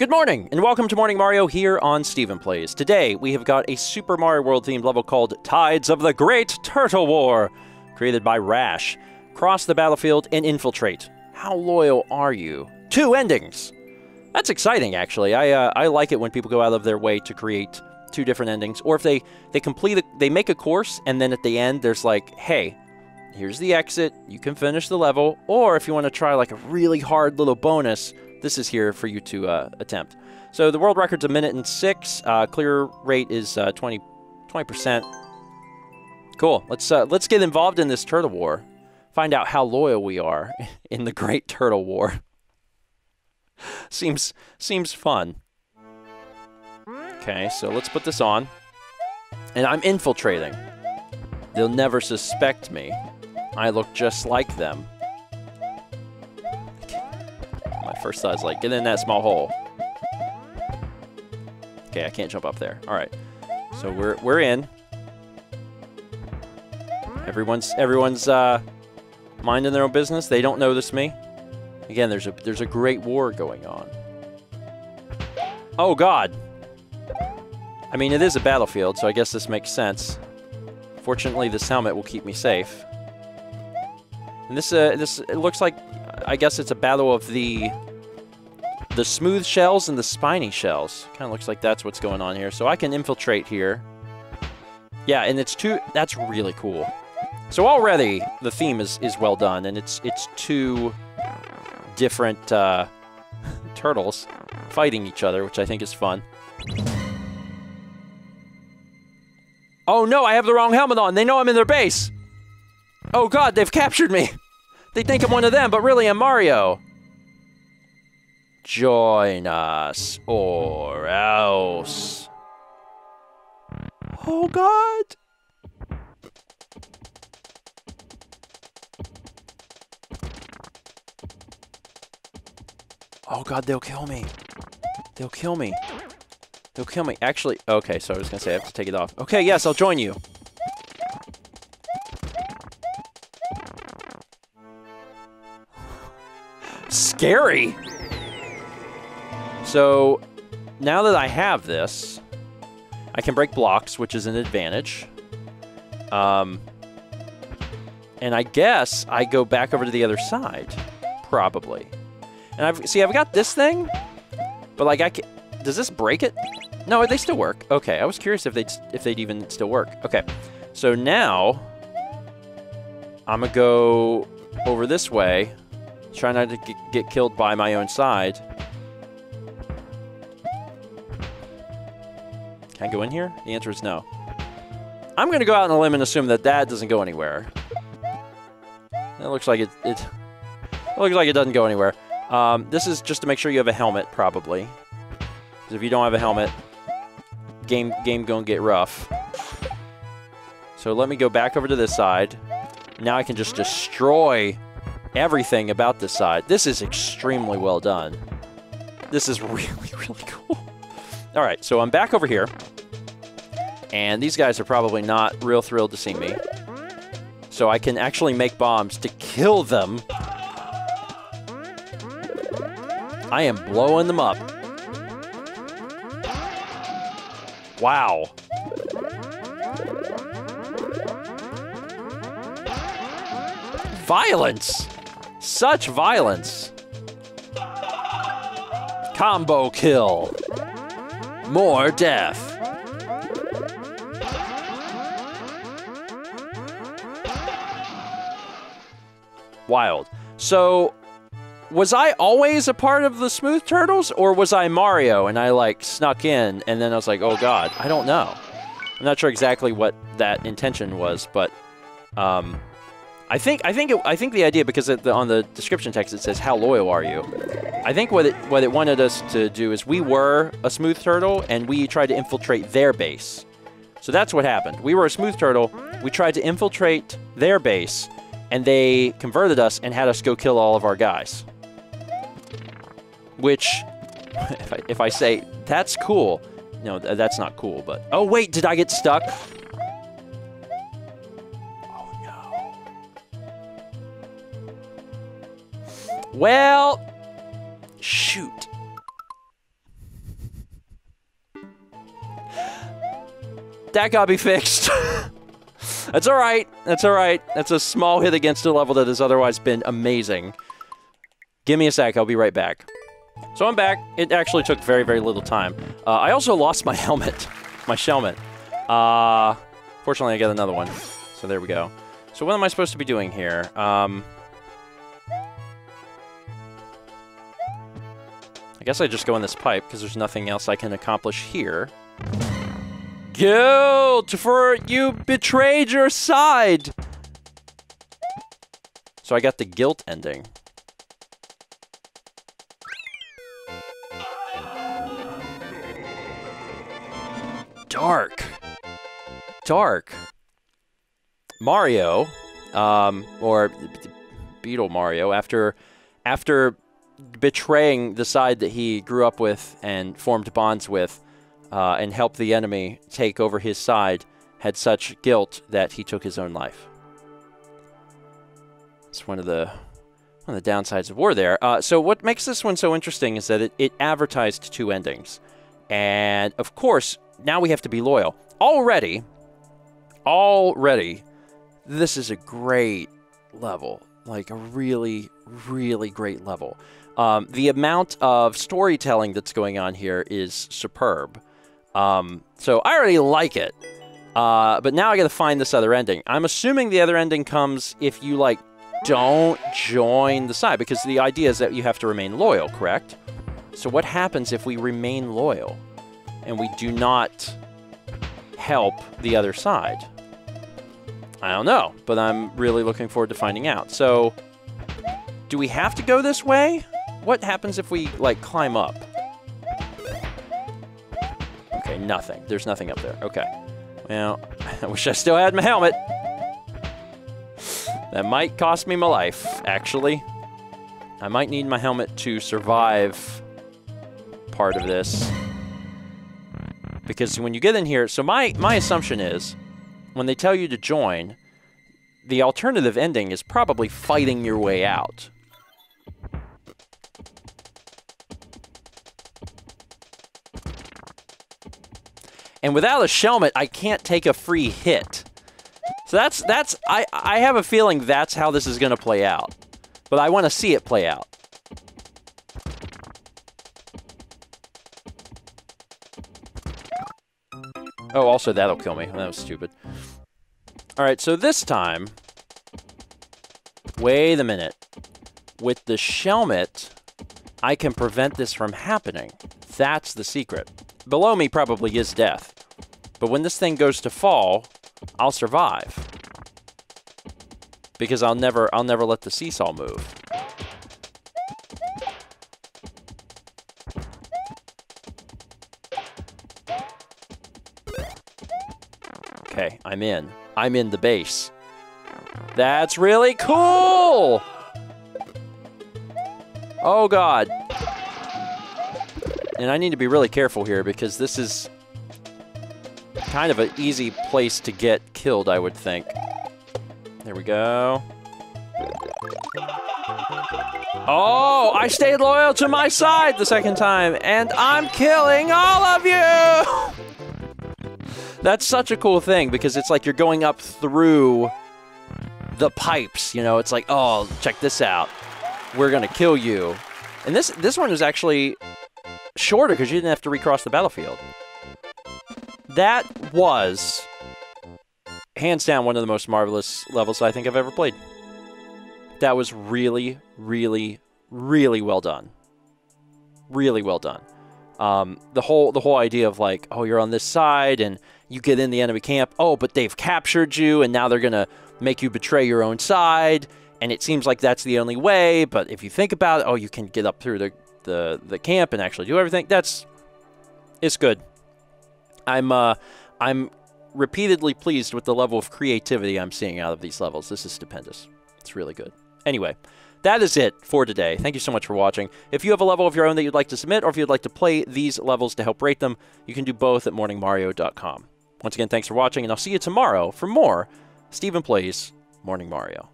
Good morning, and welcome to Morning Mario here on Stephen Plays. Today, we have got a Super Mario World themed level called Tides of the Great Turtle War, created by Rash. Cross the battlefield and infiltrate. How loyal are you? Two endings! That's exciting, actually. I, uh, I like it when people go out of their way to create two different endings, or if they, they complete it, they make a course, and then at the end, there's like, hey, here's the exit, you can finish the level, or if you want to try like a really hard little bonus, this is here for you to uh, attempt. So the world record's a minute and six. Uh, clear rate is uh, 20 percent. Cool. Let's uh, let's get involved in this turtle war. Find out how loyal we are in the Great Turtle War. seems seems fun. Okay, so let's put this on, and I'm infiltrating. They'll never suspect me. I look just like them. First thought is like, get in that small hole. Okay, I can't jump up there. All right. So we're we're in. Everyone's everyone's uh, minding their own business. They don't notice me. Again, there's a there's a great war going on. Oh God. I mean, it is a battlefield, so I guess this makes sense. Fortunately, this helmet will keep me safe. And this uh, this it looks like I guess it's a battle of the the smooth shells and the spiny shells. Kind of looks like that's what's going on here. So I can infiltrate here. Yeah, and it's two. That's really cool. So already the theme is is well done, and it's it's two different uh, turtles fighting each other, which I think is fun. Oh no, I have the wrong helmet on. They know I'm in their base. Oh god, they've captured me. They think I'm one of them, but really I'm Mario. Join us, or else. Oh, God! Oh, God, they'll kill me. They'll kill me. They'll kill me. Actually, okay, so I was to say I have to take it off. Okay, yes, I'll join you. Scary! So now that I have this, I can break blocks, which is an advantage. Um, and I guess I go back over to the other side, probably. And I've see I've got this thing, but like I can, does this break it? No, they still work. Okay, I was curious if they'd if they'd even still work. Okay, so now I'm gonna go over this way, try not to get killed by my own side. Can I go in here? The answer is no. I'm going to go out on a limb and assume that that doesn't go anywhere. It looks like it, it, it looks like it doesn't go anywhere. Um, this is just to make sure you have a helmet, probably. Because if you don't have a helmet, game game gonna get rough. So let me go back over to this side. Now I can just destroy everything about this side. This is extremely well done. This is really, really cool. All right, so I'm back over here. And these guys are probably not real thrilled to see me. So I can actually make bombs to kill them. I am blowing them up. Wow. Violence! Such violence! Combo kill! More death! Wild. So, was I always a part of the Smooth Turtles, or was I Mario and I like snuck in and then I was like, oh god, I don't know. I'm not sure exactly what that intention was, but um, I think I think it, I think the idea because the, on the description text it says how loyal are you. I think what it what it wanted us to do is we were a smooth turtle and we tried to infiltrate their base. So that's what happened. We were a smooth turtle. We tried to infiltrate their base and they converted us and had us go kill all of our guys. Which, if I, if I say, that's cool, no, that's not cool, but... Oh, wait, did I get stuck? Well, shoot. That gotta be fixed. That's all right. That's all right. That's a small hit against a level that has otherwise been amazing. Give me a sec. I'll be right back. So I'm back. It actually took very, very little time. Uh, I also lost my helmet. My shelmet. Uh, fortunately, I got another one. So there we go. So what am I supposed to be doing here? Um, guess I just go in this pipe because there's nothing else I can accomplish here. Guilt for you betrayed your side. So I got the guilt ending. Dark. Dark. Mario, um, or Beetle Mario, after after betraying the side that he grew up with and formed bonds with, uh, and helped the enemy take over his side, had such guilt that he took his own life. It's one of the one of the downsides of war there. Uh, so what makes this one so interesting is that it, it advertised two endings, and of course now we have to be loyal. Already, already, this is a great level. Like a really, really great level. Um, the amount of storytelling that's going on here is superb. Um, so I already like it. Uh, but now I got to find this other ending. I'm assuming the other ending comes if you like don't join the side because the idea is that you have to remain loyal, correct? So what happens if we remain loyal and we do not help the other side? I don't know, but I'm really looking forward to finding out. So, do we have to go this way? What happens if we, like, climb up? Okay, nothing. There's nothing up there. Okay. Well, I wish I still had my helmet. That might cost me my life, actually. I might need my helmet to survive part of this. Because when you get in here, so my, my assumption is when they tell you to join, the alternative ending is probably fighting your way out. And without a Shelmet, I can't take a free hit. So that's, that's I, I have a feeling that's how this is going to play out. But I want to see it play out. Oh, also that'll kill me. That was stupid. All right, so this time, wait a minute. With the Shelmet, I can prevent this from happening. That's the secret. Below me probably is death. But when this thing goes to fall, I'll survive. Because I'll never I'll never let the seesaw move. Okay, I'm in. I'm in the base. That's really cool! Oh god. And I need to be really careful here because this is kind of an easy place to get killed, I would think. There we go. Oh, I stayed loyal to my side the second time, and I'm killing all of you! That's such a cool thing because it's like you're going up through the pipes, you know, it's like, oh, check this out. We're gonna kill you. And this this one is actually shorter because you didn't have to recross the battlefield. That was hands down one of the most marvelous levels I think I've ever played. That was really, really, really well done. Really well done. Um, the whole the whole idea of like, oh, you're on this side and you get in the enemy camp. Oh, but they've captured you and now they're gonna make you betray your own side. And it seems like that's the only way. But if you think about it, oh, you can get up through the the the camp and actually do everything. That's it's good. I'm uh, I'm repeatedly pleased with the level of creativity I'm seeing out of these levels. This is stupendous. It's really good. Anyway, that is it for today. Thank you so much for watching. If you have a level of your own that you'd like to submit, or if you'd like to play these levels to help rate them, you can do both at morningmario.com. Once again, thanks for watching, and I'll see you tomorrow for more Stephen Plays Morning Mario.